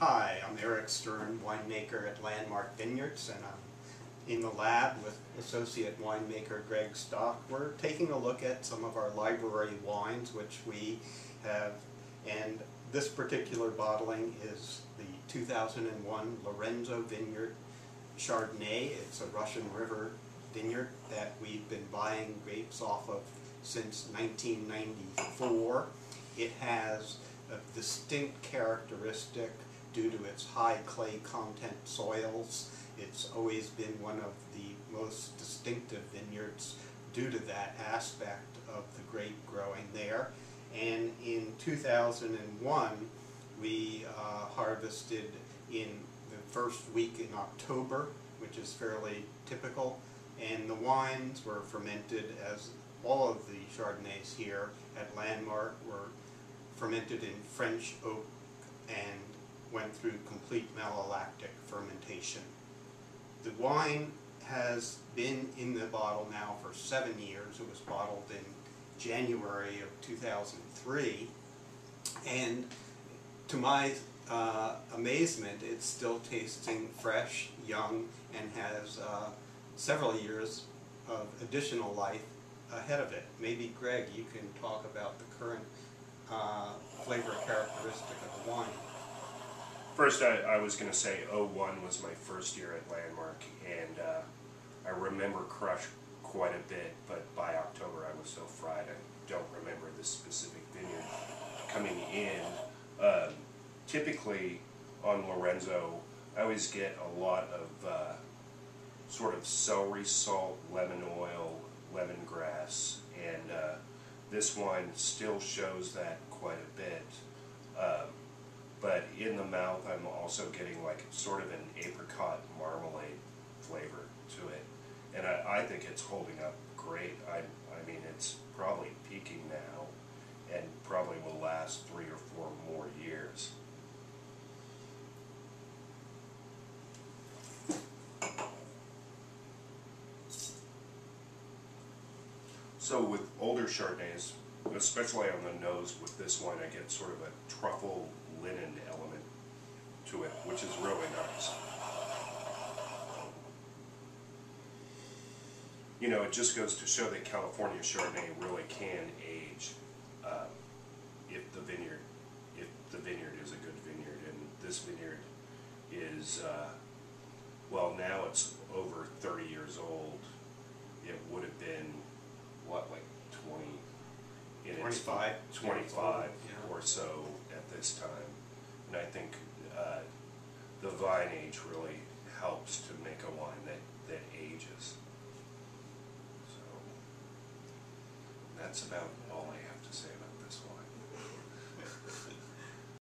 Hi, I'm Eric Stern, winemaker at Landmark Vineyards, and I'm in the lab with associate winemaker Greg Stock. We're taking a look at some of our library wines, which we have, and this particular bottling is the 2001 Lorenzo Vineyard Chardonnay. It's a Russian River vineyard that we've been buying grapes off of since 1994. It has a distinct characteristic due to its high clay content soils. It's always been one of the most distinctive vineyards due to that aspect of the grape growing there. And in 2001, we uh, harvested in the first week in October, which is fairly typical, and the wines were fermented as all of the Chardonnays here at Landmark were fermented in French oak and went through complete malolactic fermentation. The wine has been in the bottle now for seven years. It was bottled in January of 2003 and to my uh, amazement it's still tasting fresh, young and has uh, several years of additional life ahead of it. Maybe Greg you can talk about the current uh, flavor characteristic of the wine. First, I, I was going to say 01 was my first year at Landmark, and uh, I remember Crush quite a bit, but by October I was so fried I don't remember the specific vineyard coming in. Um, typically on Lorenzo, I always get a lot of uh, sort of celery salt, lemon oil, lemongrass, and uh, this wine still shows that quite a bit. Um, but in the mouth I'm also getting like sort of an apricot marmalade flavor to it. And I, I think it's holding up great. I, I mean, it's probably peaking now and probably will last three or four more years. So with older Chardonnays, especially on the nose with this one, I get sort of a truffle linen element to it, which is really nice. You know, it just goes to show that California Chardonnay really can age uh, if the vineyard, if the vineyard is a good vineyard, and this vineyard is, uh, well, now it's over 30 years old. It would have been, what, like 20, in its 25. 25 Yeah. or so this time. And I think uh, the vine age really helps to make a wine that, that ages. So that's about all I have to say about this wine.